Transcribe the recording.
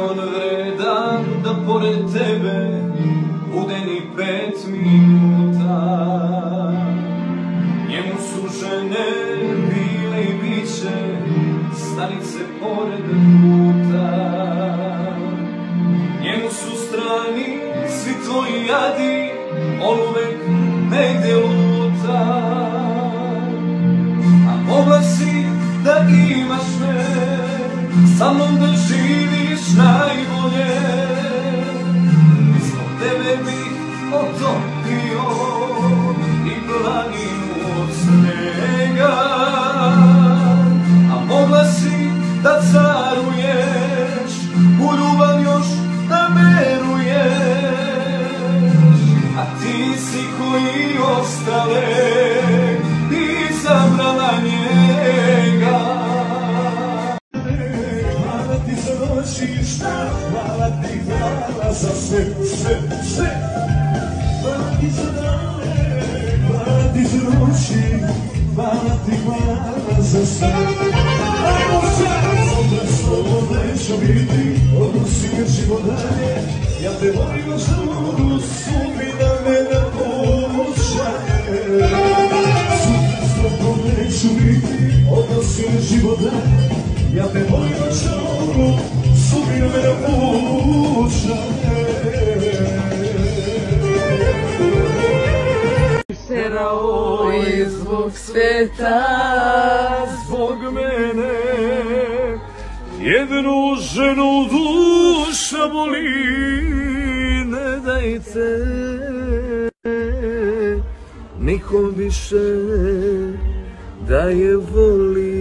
on vredan da pored tebe bude ni pet minuta. Njemu su žene bile i biće stanice pored puta. Njemu su strani svi tvoji jadi, on uvek negdje luta. A mogla si da imaš me, sa mnom da živiš bih otopio i planinu od snega. A mogla si da caruješ, u ljubav još da veruješ A ti si koji ostale izabrala njega. Hvala ti za noć i šta, hvala ti, hvala za sve, sve, sve. Hvala ti hvala za sve. Ajmo sad, sutra s tobom neću biti, odnosi me život dalje, ja te volim moru, sudbina me tobom neću biti, ja te volim. Terao i zbog sveta, zbog mene. Jednu ženu duša boli Ne dajte. Više Da je voli